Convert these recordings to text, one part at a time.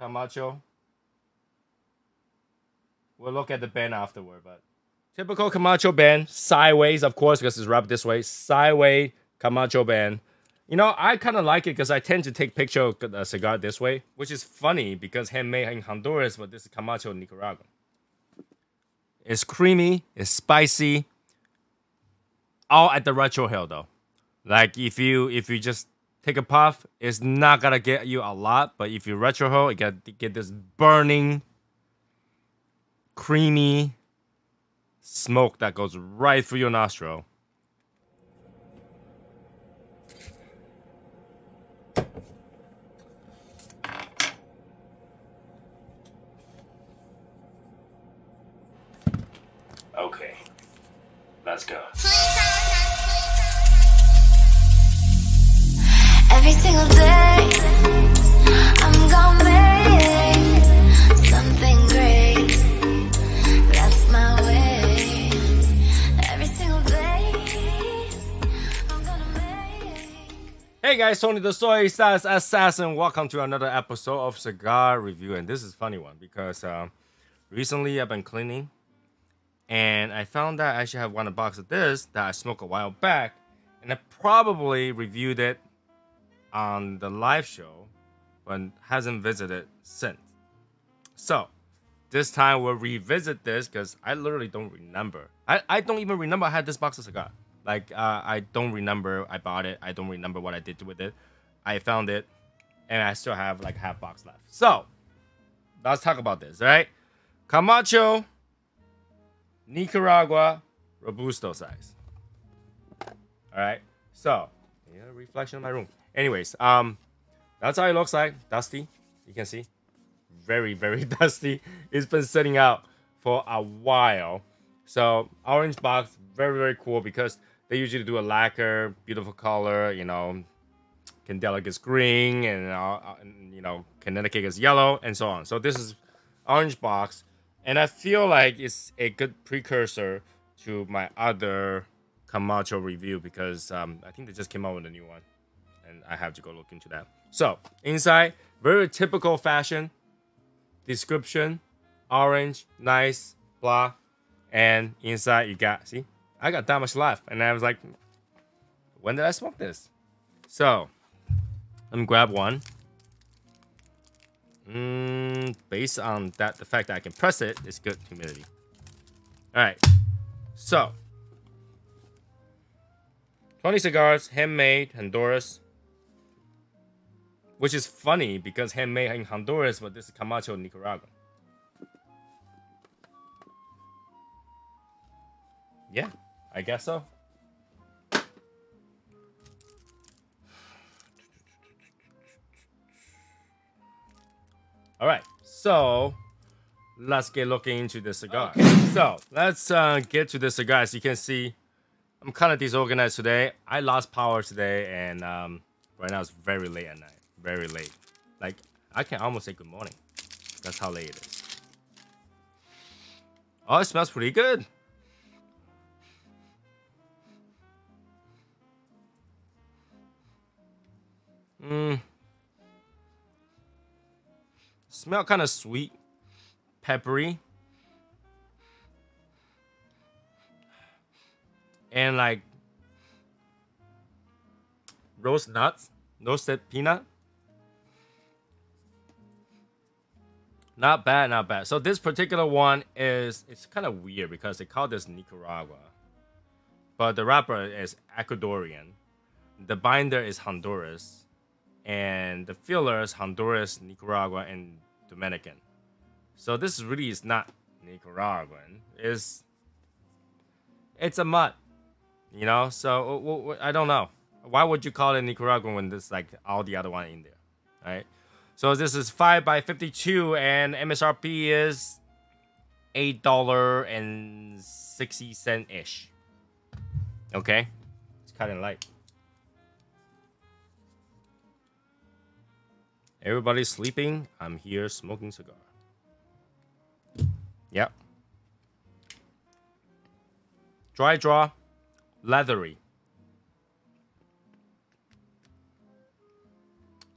Camacho. We'll look at the band afterward, but typical Camacho band, sideways, of course, because it's wrapped this way. Sideways Camacho band. You know, I kind of like it because I tend to take picture of a cigar this way, which is funny because handmade in Honduras, but this is Camacho Nicaragua. It's creamy, it's spicy, all at the retrohale though. Like if you if you just take a puff, it's not gonna get you a lot, but if you retrohale, you get get this burning creamy smoke that goes right through your nostril. Okay, let's go. Every single day, I'm gonna make something great. That's my way. Every single day, I'm gonna make. Hey guys, Tony the Soy Sauce Assassin. Welcome to another episode of Cigar Review. And this is funny one because um, recently I've been cleaning and I found that I actually have one box of this that I smoked a while back, and I probably reviewed it on the live show, but hasn't visited since. So this time we'll revisit this because I literally don't remember. I, I don't even remember I had this box of cigar. Like uh, I don't remember I bought it. I don't remember what I did with it. I found it, and I still have like half box left. So let's talk about this. right? Camacho Nicaragua Robusto size. All right. So, yeah, reflection of my room. Anyways, um, that's how it looks like. Dusty. You can see. Very, very dusty. It's been sitting out for a while. So, orange box, very, very cool because they usually do a lacquer, beautiful color, you know, Candela gets green and, uh, you know, Connecticut gets yellow and so on. So, this is orange box and I feel like it's a good precursor to my other Camacho review because um, I think they just came out with a new one, and I have to go look into that. So inside, very typical fashion. Description: orange, nice, blah, and inside you got see, I got that much left, and I was like, when did I smoke this? So let me grab one. Mm, based on that, the fact that I can press it, it's good humidity. All right, so 20 cigars, handmade, Honduras. Which is funny because handmade in Honduras, but this is Camacho, Nicaragua. Yeah, I guess so. All right, so let's get looking into the cigar. Okay. So let's uh, get to the cigar. As you can see, I'm kind of disorganized today. I lost power today, and um, right now it's very late at night. Very late. Like I can almost say good morning. That's how late it is. Oh, it smells pretty good. Mmm. Smell kind of sweet, peppery. And like roast nuts, roasted peanut. Not bad, not bad. So this particular one is it's kind of weird because they call this Nicaragua. But the wrapper is Ecuadorian. The binder is Honduras. And the filler is Honduras, Nicaragua, and Dominican. So this really is not Nicaraguan. It's it's a mutt, you know. So I don't know why would you call it Nicaraguan when there's like all the other one in there, right? So this is five by fifty-two, and MSRP is eight dollar and sixty cent ish. Okay, it's kind of light. Everybody's sleeping. I'm here smoking cigar. Yep. Dry draw, leathery.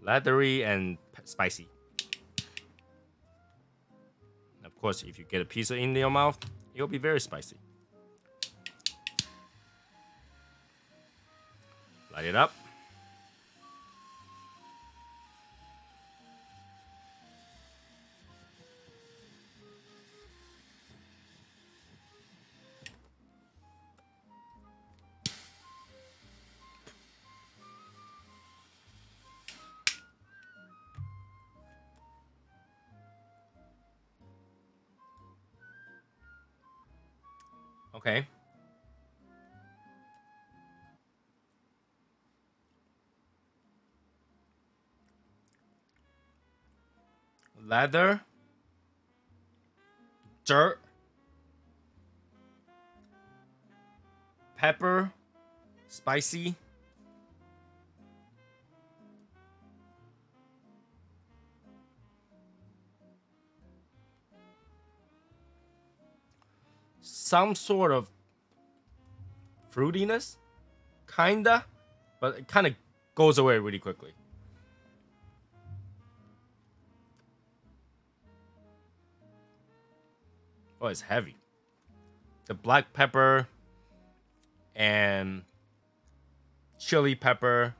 Leathery and spicy. Of course, if you get a pizza in your mouth, it'll be very spicy. Light it up. Okay. Leather. Dirt. Pepper. Spicy. Some sort of fruitiness, kinda, but it kind of goes away really quickly. Oh, it's heavy. The black pepper and chili pepper,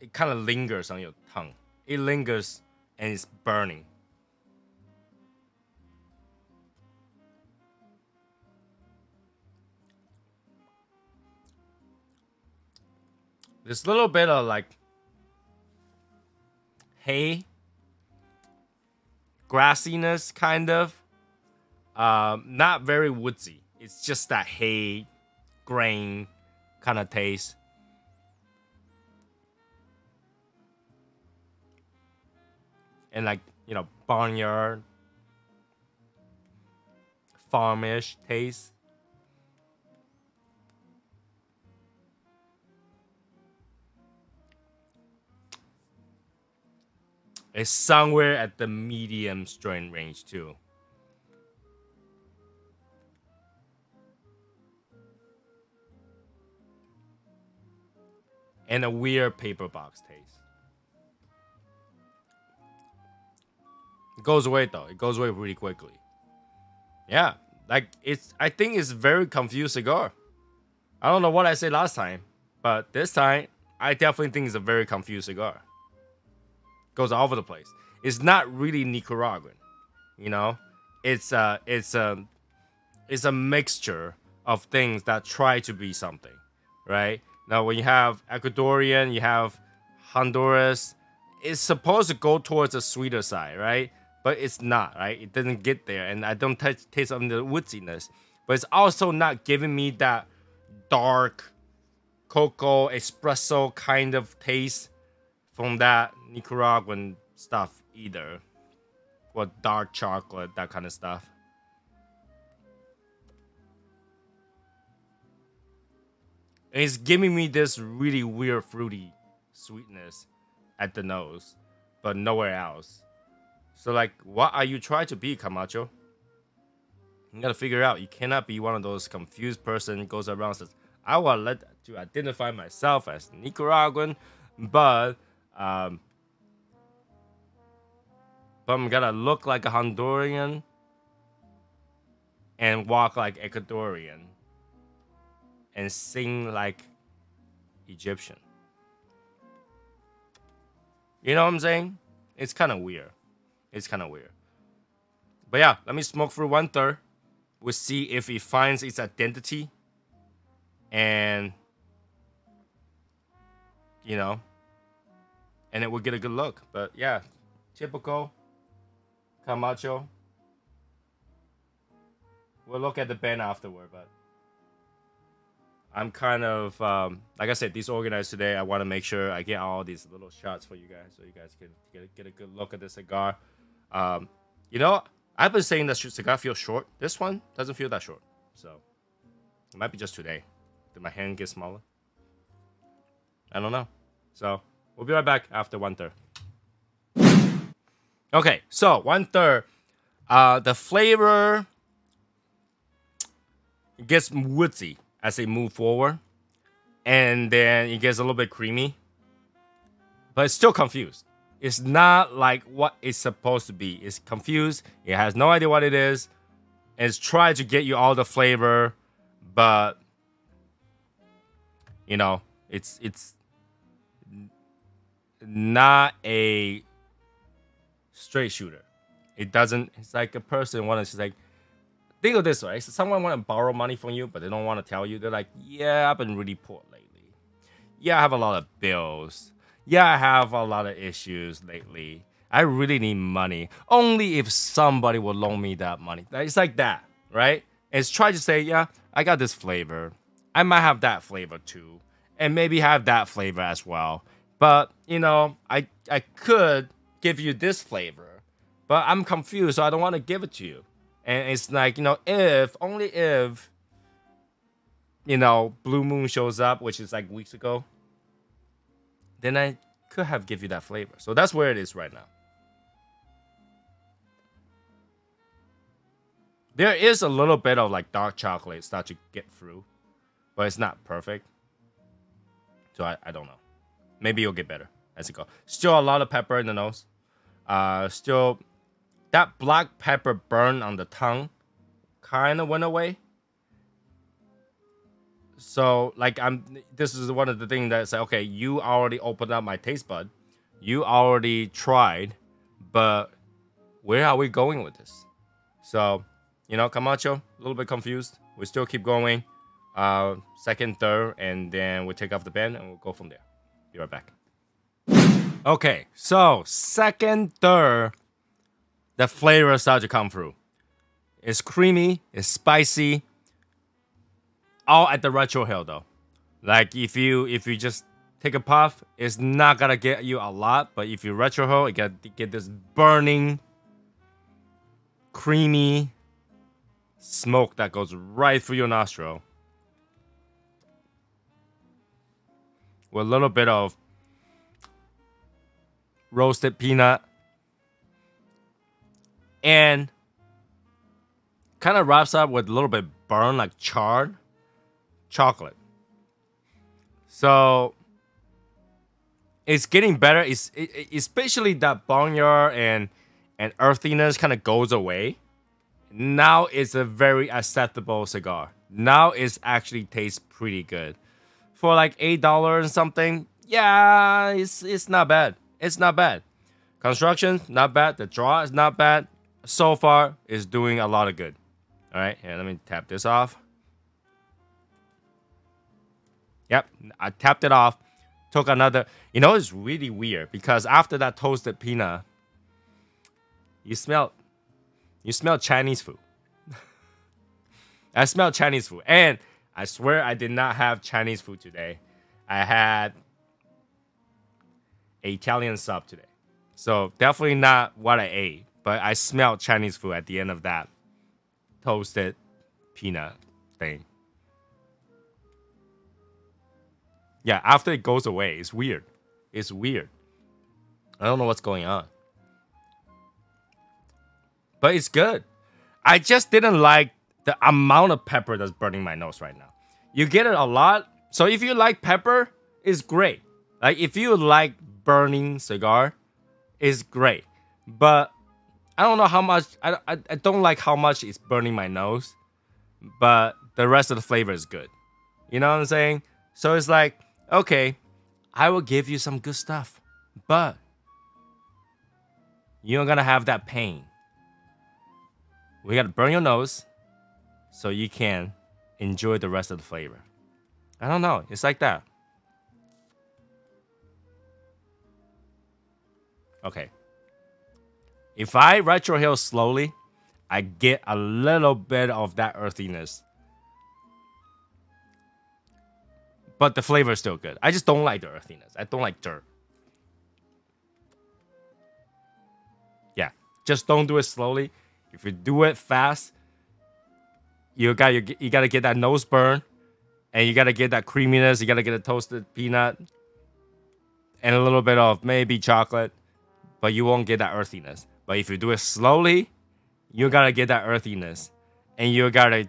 it kind of lingers on your tongue. It lingers and it's burning. A little bit of like hay, grassiness, kind of. Um, not very woodsy. It's just that hay, grain kind of taste. And like, you know, barnyard, farmish taste. It's somewhere at the medium strength range too. And a weird paper box taste. It goes away though. It goes away really quickly. Yeah, like it's. I think it's very confused cigar. I don't know what I said last time, but this time I definitely think it's a very confused cigar goes all over the place. It's not really Nicaraguan, you know. It's a it's a it's a mixture of things that try to be something, right? Now when you have Ecuadorian, you have Honduras. It's supposed to go towards the sweeter side, right? But it's not, right? It doesn't get there, and I don't t- taste of the woodiness. But it's also not giving me that dark cocoa espresso kind of taste from that Nicaraguan stuff either. What dark chocolate, that kind of stuff. And it's giving me this really weird fruity sweetness at the nose, but nowhere else. So like, what are you trying to be, Camacho? You gotta figure out. You cannot be one of those confused person goes around says, "I want to identify myself as Nicaraguan," but um, but I'm gonna look like a Honduran and walk like Ecuadorian and sing like Egyptian. You know what I'm saying? It's kind of weird. It's kind of weird. But yeah, let me smoke for one third. We'll see if it finds its identity. And, you know, and it will get a good look. But yeah, typical Camacho. We'll look at the band afterward, but I'm kind of um, like I said, disorganized today. I want to make sure I get all these little shots for you guys, so you guys can get, get a good look at the cigar. Um, you know, I've been saying that cigar feels short. This one doesn't feel that short, so it might be just today. Did my hand get smaller? I don't know. So we'll be right back after one third. Okay, so one third. Uh, the flavor gets woodsy as they move forward, and then it gets a little bit creamy, but it's still confused. It's not like what it's supposed to be. It's confused. It has no idea what it is. It's trying to get you all the flavor, but you know, it's it's not a straight shooter. It doesn't. It's like a person to like think of this way: someone want to borrow money from you, but they don't want to tell you. They're like, "Yeah, I've been really poor lately. Yeah, I have a lot of bills. Yeah, I have a lot of issues lately. I really need money. Only if somebody will loan me that money. It's like that, right? It's try to say, yeah, I got this flavor. I might have that flavor too, and maybe have that flavor as well. But you know, I I could give you this flavor, but I'm confused, so I don't want to give it to you. And it's like you know, if only if you know Blue Moon shows up, which is like weeks ago, then I could have give you that flavor. So that's where it is right now. There is a little bit of like dark chocolate start to get through, but it's not perfect. So I, I don't know. Maybe you'll get better as it goes. Still a lot of pepper in the nose. Uh, still that black pepper burn on the tongue kind of went away. So like I'm this is one of the things that say, okay, you already opened up my taste bud. You already tried, but where are we going with this? So, you know, Camacho, a little bit confused. We still keep going. Uh second, third, and then we take off the band and we'll go from there. Be right back. Okay, so second, third, the flavor start to come through. It's creamy, it's spicy, all at the retrohale though. Like if you if you just take a puff, it's not gonna get you a lot, but if you retrohale, you get get this burning, creamy smoke that goes right through your nostril. With a little bit of roasted peanut and kind of wraps up with a little bit burn like charred chocolate. So it's getting better. It's it, especially that boneyard and and earthiness kind of goes away. Now it's a very acceptable cigar. Now it's actually tastes pretty good. For like eight dollars something, yeah, it's it's not bad. It's not bad. Construction, not bad. The draw is not bad. So far, it's doing a lot of good. All right, here, let me tap this off. Yep, I tapped it off. Took another. You know, it's really weird because after that toasted peanut, you smell, you smell Chinese food. I smell Chinese food, and I swear I did not have Chinese food today. I had an Italian sub today, so definitely not what I ate. But I smelled Chinese food at the end of that toasted peanut thing. Yeah, after it goes away, it's weird. It's weird. I don't know what's going on. But it's good. I just didn't like the amount of pepper that's burning my nose right now. You get it a lot. So if you like pepper, it's great. Like if you like burning cigar, it's great. But I don't know how much I, I, I don't like how much it's burning my nose. But the rest of the flavor is good. You know what I'm saying? So it's like okay, I will give you some good stuff, but you're gonna have that pain. We gotta burn your nose so you can enjoy the rest of the flavor. I don't know, it's like that. Okay. If I retrohale slowly, I get a little bit of that earthiness but the flavor is still good. I just don't like the earthiness. I don't like dirt. Yeah, just don't do it slowly. If you do it fast, you got you, you got to get that nose burn, and you got to get that creaminess. You got to get a toasted peanut, and a little bit of maybe chocolate, but you won't get that earthiness. But if you do it slowly, you gotta get that earthiness, and you gotta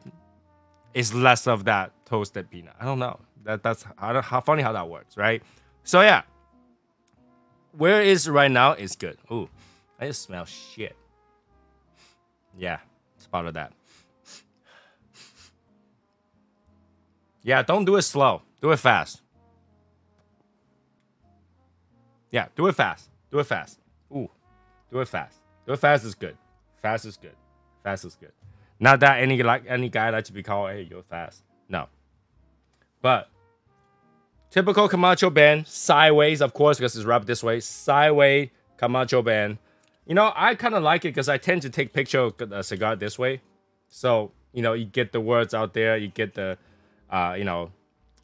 it's less of that toasted peanut. I don't know. That that's how, how funny how that works, right? So yeah, where is right now is good. Ooh, I just smell shit. Yeah, it's part of that. Yeah, don't do it slow. Do it fast. Yeah, do it fast. Do it fast. Ooh, do it fast. Do it fast is good. Fast is good. Fast is good. Not that any like any guy like to be called, hey, you're fast. No. But typical Camacho band, sideways, of course, because it's wrapped this way. Sideways Camacho band. You know, I kind of like it because I tend to take picture of the cigar this way. So, you know, you get the words out there, you get the uh, you know,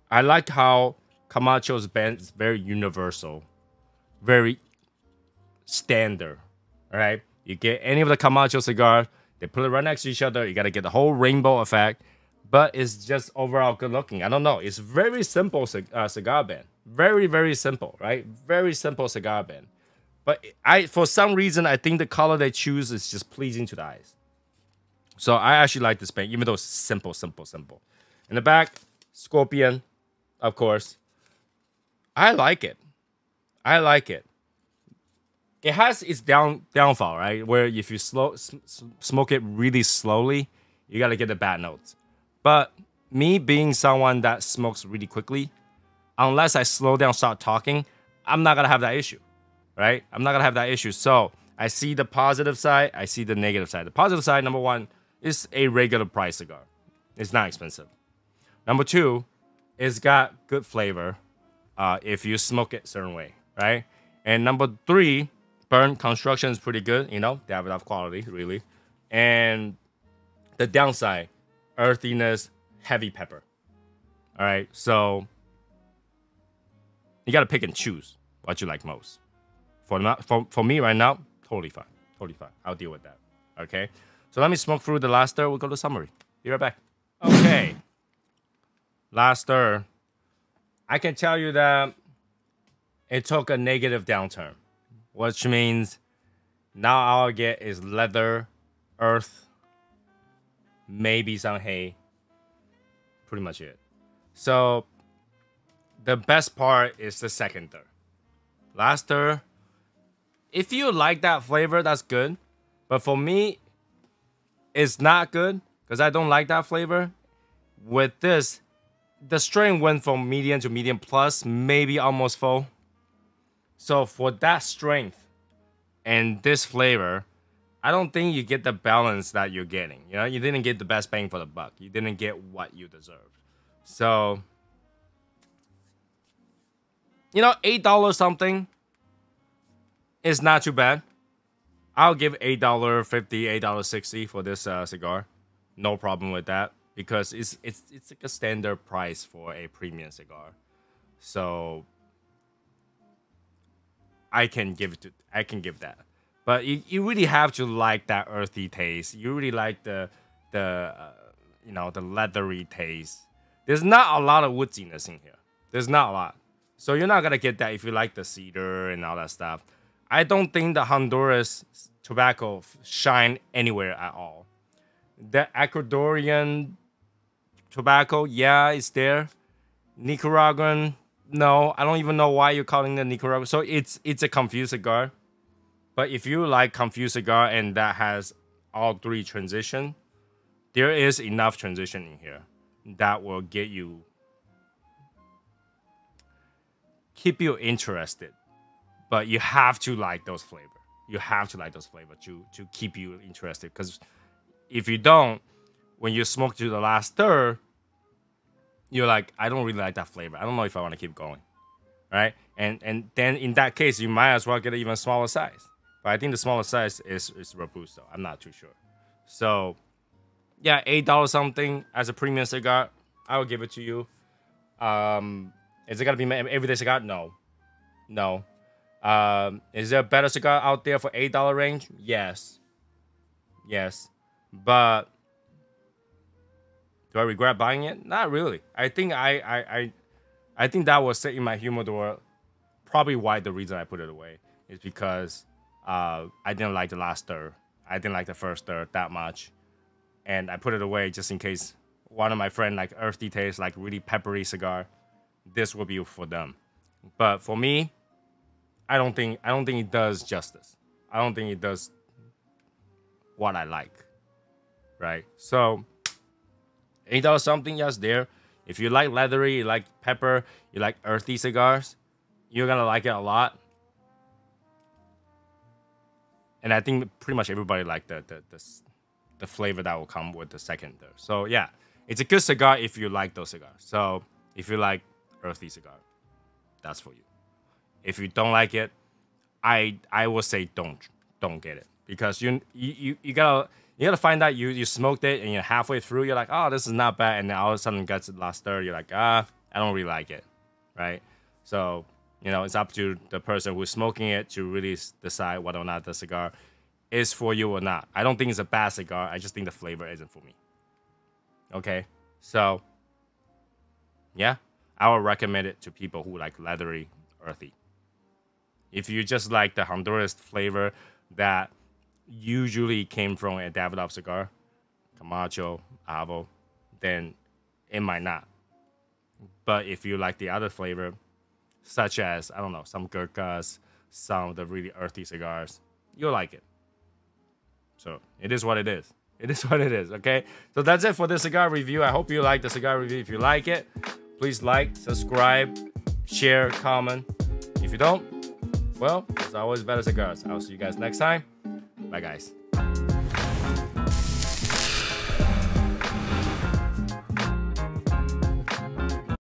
I like how Camacho's band is very universal, very standard. All right, you get any of the Camacho cigars, they put it right next to each other. You gotta get the whole rainbow effect, but it's just overall good looking. I don't know. It's very simple uh, cigar band, very very simple, right? Very simple cigar band. But I, for some reason, I think the color they choose is just pleasing to the eyes. So I actually like this band, even though it's simple, simple, simple. In the back, Scorpion, of course. I like it. I like it. It has its down downfall, right? Where if you slow smoke it really slowly, you gotta get the bad notes. But me being someone that smokes really quickly, unless I slow down, start talking, I'm not gonna have that issue, right? I'm not gonna have that issue. So I see the positive side, I see the negative side. The positive side, number one, is a regular price cigar. It's not expensive. Number two, it's got good flavor uh, if you smoke it certain way, right? And number three, burn construction is pretty good. You know, they have enough quality, really. And the downside, earthiness, heavy pepper. All right, so you gotta pick and choose what you like most. For not for, for me right now, totally fine, totally fine. I'll deal with that. Okay, so let me smoke through the last third. We'll go to summary. Be right back. Okay last stir, I can tell you that it took a negative downturn, which means now all I get is leather, earth, maybe some hay. Pretty much it. So the best part is the second third. Last third, if you like that flavor, that's good. But for me, it's not good because I don't like that flavor. With this, the strength went from medium to medium plus, maybe almost full. So for that strength and this flavor, I don't think you get the balance that you're getting. You know, you didn't get the best bang for the buck. You didn't get what you deserved. So, you know, eight dollars something is not too bad. I'll give eight dollar fifty, eight dollar sixty for this uh, cigar. No problem with that because it's it's it's like a standard price for a premium cigar. So I can give it to I can give that. But you, you really have to like that earthy taste. You really like the the uh, you know the leathery taste. There's not a lot of woodiness in here. There's not a lot. So you're not gonna get that if you like the cedar and all that stuff. I don't think the Honduras tobacco shine anywhere at all. The Ecuadorian tobacco, yeah, it's there. Nicaraguan, no, I don't even know why you're calling the Nicaraguan. So it's it's a confused cigar. But if you like confused cigar and that has all three transition, there is enough transition in here that will get you keep you interested. But you have to like those flavor. You have to like those flavor to to keep you interested. Because if you don't, when you smoke to the last third, you're like, I don't really like that flavor. I don't know if I want to keep going, right? And and then in that case, you might as well get an even smaller size. But I think the smaller size is is Robusto. I'm not too sure. So, yeah, eight dollars something as a premium cigar, I will give it to you. Um, is it gonna be my everyday cigar? No, no. Um, is there a better cigar out there for eight dollar range? Yes, yes, but do I regret buying it? Not really. I think I I I, I think that was in my humidor. Probably why the reason I put it away is because uh, I didn't like the last third. I didn't like the first third that much, and I put it away just in case one of my friend like earthy taste, like really peppery cigar. This will be for them, but for me, I don't think I don't think it does justice. I don't think it does what I like. Right? So eight dollars something, yes, there. If you like leathery, you like pepper, you like earthy cigars, you're gonna like it a lot. And I think pretty much everybody like the the the, the flavor that will come with the second there. So yeah, it's a good cigar if you like those cigars. So if you like earthy cigar, that's for you. If you don't like it, I I will say don't don't get it because you you you, you gotta you gotta find out you you smoked it and you're halfway through you're like oh this is not bad and then all of a sudden gets the last third you're like ah I don't really like it, right? So you know it's up to the person who's smoking it to really decide whether or not the cigar is for you or not. I don't think it's a bad cigar. I just think the flavor isn't for me. Okay, so yeah, I would recommend it to people who like leathery, earthy. If you just like the Honduras flavor that usually came from a Davidoff cigar, Camacho, Avo, then it might not. But if you like the other flavor, such as I don't know, some Gurkhas, some of the really earthy cigars, you'll like it. So it is what it is. It is what it is. Okay. So that's it for this cigar review. I hope you like the cigar review. If you like it, please like, subscribe, share, comment. If you don't, well, it's always better cigars. I'll see you guys next time. Bye, guys.